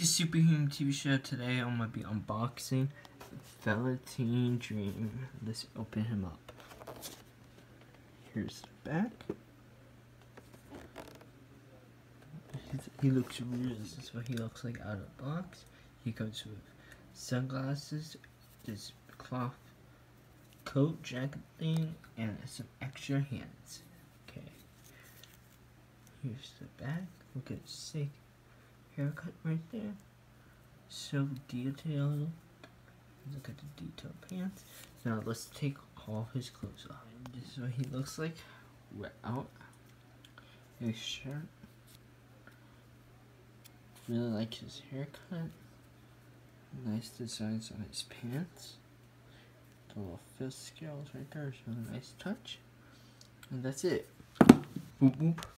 This superhuman TV show today I'm gonna be unboxing Velveteen Dream. Let's open him up. Here's the back. He looks real. This is what he looks like out of the box. He comes with sunglasses, this cloth coat jacket thing, and some extra hands. Okay. Here's the back. Look at sick haircut right there. So detailed. Look at the detailed pants. Now let's take all his clothes off. This is what he looks like without his shirt. Really like his haircut. Nice designs on his pants. The little fist scales right there show a nice touch. And that's it. Boop boop.